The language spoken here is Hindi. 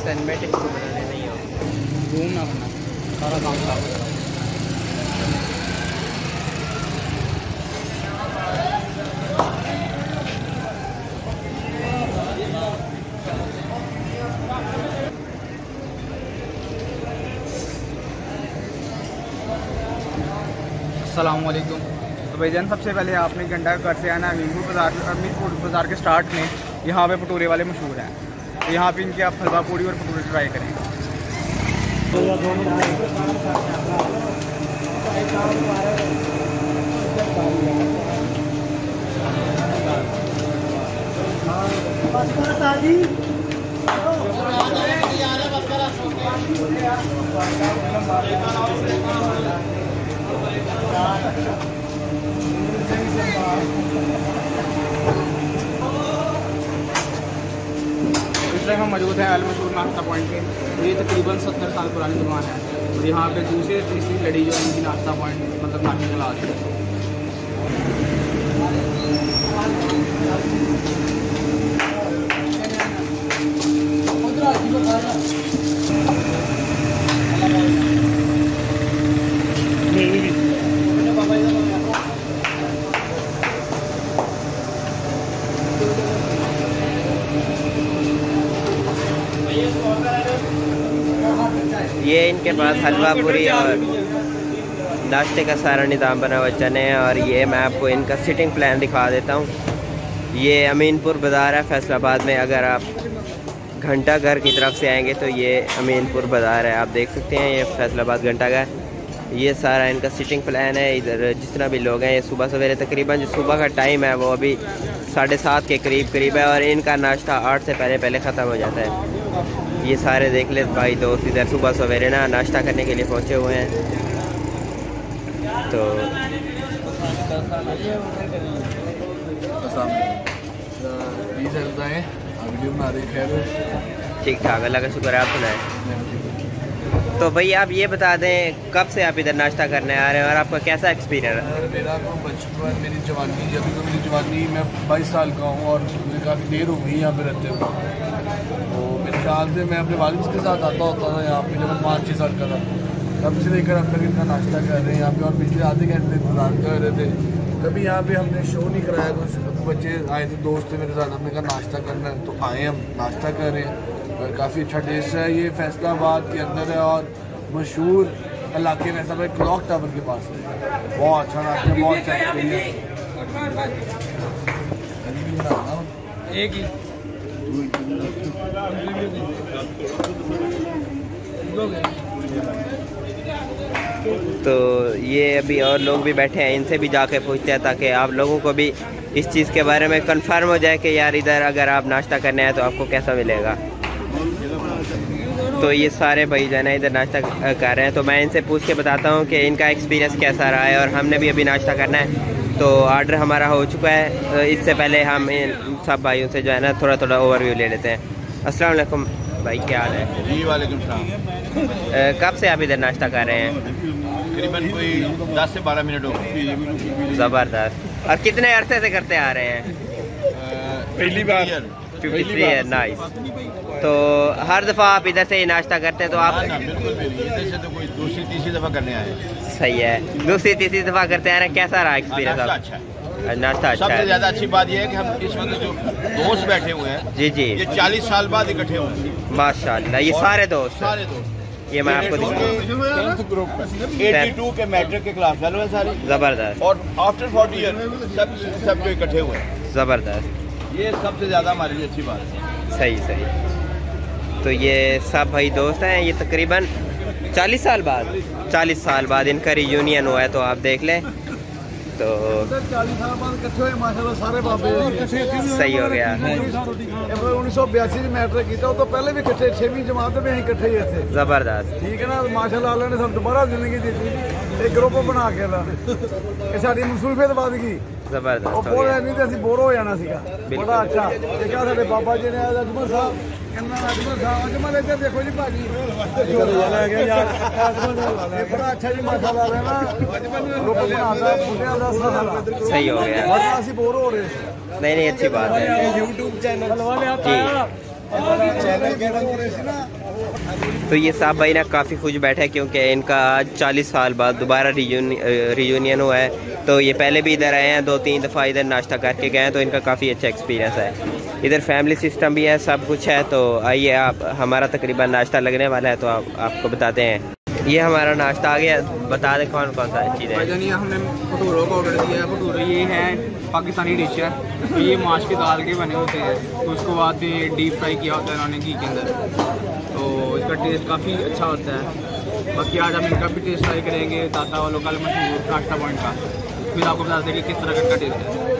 सिनेमेटिक बनाने नहीं हो घूम ना अपना सारा काम हो जाएगा। असलकुम तो भाईजान सबसे पहले आपने घंटा घर से आना अमीनपुर बाज़ार अमीनपुर बाज़ार के स्टार्ट में यहाँ पे भटूरे वाले मशहूर हैं तो यहाँ पे इनके आप हलवा पूड़ी और भटूरे ट्राई करें टाइम हम मौजूद है अल मशहूर नाश्ता पॉइंट पे ये तकरीबन सत्तर साल पुरानी दुकान है। और यहाँ पे दूसरी तीसरी लड़ी जो है इनकी नाश्ता पॉइंट मतलब नाश्ते रही है ये इनके पास हलवा पूरी और नाश्ते का सारा निज़ाम बना हुआ चने और ये मैं आपको इनका सिटिंग प्लान दिखा देता हूँ। ये अमीनपुर बाज़ार है, फैसलाबाद में। अगर आप घंटा घर की तरफ़ से आएँगे तो ये अमीनपुर बाज़ार है। आप देख सकते हैं, ये फैसलाबाद घंटा घर। ये सारा इनका सिटिंग प्लान है। इधर जितना भी लोग हैं, ये सुबह सवेरे तकरीबन जो सुबह का टाइम है, वो अभी साढ़े सात के करीब करीब है और इनका नाश्ता आठ से पहले पहले ख़त्म हो जाता है। ये सारे देख ले भाई दोस्त, इधर सुबह सवेरे ना नाश्ता करने के लिए पहुँचे हुए हैं। तो ठीक ठाक, अल्लाह का शुक्र है, आप सुनाएँ। तो भाई आप ये बता दें, कब से आप इधर नाश्ता करने आ रहे हैं और आपका कैसा एक्सपीरियंस है मेरा तो बचपन मेरी जवानी, जब तो मेरी जवानी, मैं बाईस साल का हूँ और मुझे काफ़ी देर हो गई यहाँ पे रहते हुए। ख्याल से मैं अपने वालिद के साथ आता होता था यहाँ पे जब मैं पाँच छः साल का था। तब से लेकर अब तक इनका नाश्ता कर रहे हैं, यहाँ पे और पिछले आधे घंटे इंतज़ार कर रहे थे। कभी यहाँ पे हमने शो नहीं कराया, कुछ बच्चे आए थे, दोस्त थे मेरे साथ, हमने कहा नाश्ता करना है तो आए हम, नाश्ता कर रहे हैं। और काफ़ी अच्छा टेस्ट है, ये फैसलाबाद के अंदर है और मशहूर इलाके में सब क्लॉक टावर के पास। बहुत अच्छा नाश्ता बहुत अच्छा एक्सपीरियंस एक ही। तो ये अभी और लोग भी बैठे हैं, इनसे भी जाके पूछते हैं ताकि आप लोगों को भी इस चीज़ के बारे में कंफर्म हो जाए कि यार इधर अगर आप नाश्ता करने आए तो आपको कैसा मिलेगा। तो ये सारे भाई जो है, इधर नाश्ता कर रहे हैं। तो मैं इनसे पूछ के बताता हूँ कि इनका एक्सपीरियंस कैसा रहा है और हमने भी अभी नाश्ता करना है। तो ऑर्डर हमारा हो चुका है। तो इससे पहले हम इन सब भाइयों से जो है ना थोड़ा थोड़ा ओवरव्यू ले लेते हैं। अस्सलाम वालेकुम भाई क्या हाल है? जी वालेकुम सलाम। कब से आप इधर नाश्ता कर रहे हैं? तकरीबन कोई 10 से 12 मिनट हो गए। ज़बरदस्त। और कितने अरसे से करते आ रहे हैं? पहली बार। फिफ्टी थ्री है नाइस तो हर दफ़ा आप इधर से ही नाश्ता करते हैं तो आप ना बिल्कुल भी नहीं। इधर से तो कोई दूसरी तीसरी दफ़ा करने आए सही है। दूसरी तीसरी दफ़ा करते हैं। कैसा रहा एक्सपीरियंस नाश्ता अच्छा है। नाश्ता अच्छा सबसे ज़्यादा अच्छी बात यह है कि हम इस वक्त जो दोस्त बैठे हुए हैं जी जी। ये 40 साल बाद इकट्ठे हुए हैं। माशाल्लाह ये सारे दोस्त सारे दोस्त। ये मैं आपको एटी टू के मैट्रिक के क्लास फेलो हैं सारे। ज़बरदस्त। और आफ्टर फोर्टी ईयर सब सब जो इकट्ठे हुए हैं। ज़बरदस्त। ये सबसे ज़्यादा हमारे लिए अच्छी बात है। सही सही। तो ये सब भाई दोस्त हैं ये तकरीबन चालीस साल बाद चालीस साल बाद इनका रियूनियन हुआ है तो आप देख लें तो सही हो गया ज़बरदस्त ठीक है ने दोबारा ज़िंदगी दी एक ग्रुप बना के बद गई ज़बरदस्त बोर हो जाना बड़ा अच्छा बाबा जी ने अजमल साहब सही हो गया। बोर हो रहे नहीं नहीं, अच्छी बात है। यूट्यूब चैनल तो ये साहब भाई ना काफ़ी खुश बैठे क्योंकि इनका आज 40 साल बाद दोबारा रिजूनियन रियूनियन हुआ है। तो ये पहले भी इधर आए हैं दो तीन दफ़ा इधर नाश्ता करके गए हैं तो इनका काफ़ी अच्छा एक्सपीरियंस है। इधर फैमिली सिस्टम भी है, सब कुछ है तो आइए आप, हमारा तकरीबन नाश्ता लगने वाला है तो आप, आपको बताते हैं। ये हमारा नाश्ता आ गया, बता दें कौन कौन सा चीज़ है। हमने भटूरों का ऑर्डर दिया भटूरे ये है, पाकिस्तानी डिश है तो ये माश की दाल के बने होते हैं तो उसको बाद में डीप फ्राई किया होता है इन्होंने घी के अंदर। तो इसका टेस्ट काफ़ी अच्छा होता है। बाकी आज हम इनका भी टेस्ट ट्राई करेंगे दाता वालों का मशहूर नाश्ता पॉइंट का। फिर आपको बता दें कि किस तरह का टेस्ट है।